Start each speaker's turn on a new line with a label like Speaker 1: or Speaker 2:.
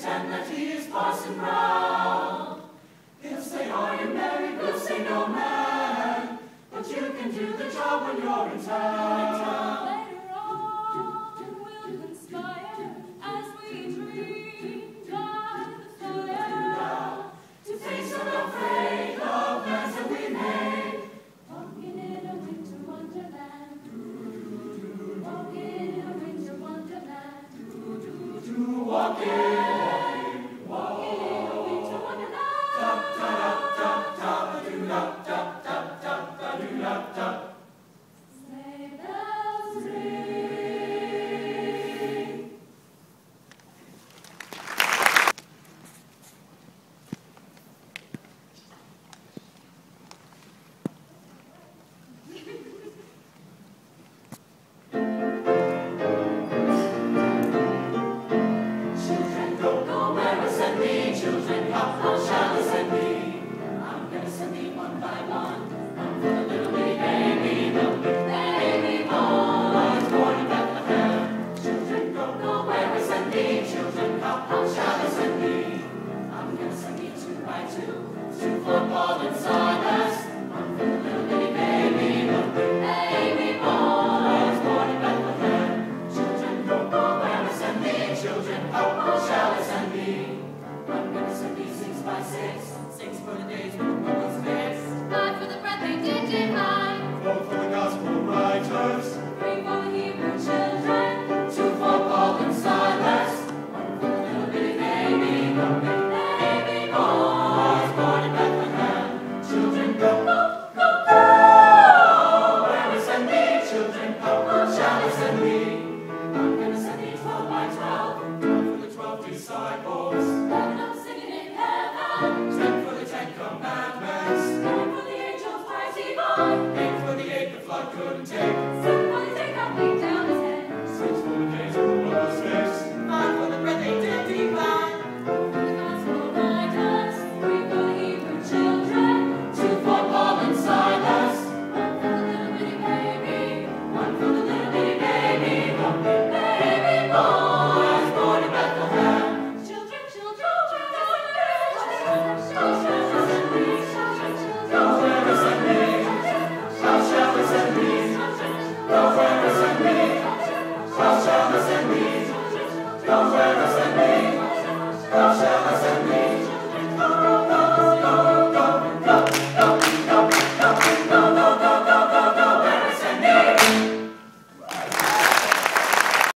Speaker 1: pretend that he is Parson Brown. He'll say, are you married? We'll say, no, man. But you can do the job when you're in town. Later on, we'll conspire as we dream by the fire to of plans that we made. Walking in a winter wonderland. Walking in a winter wonderland. me.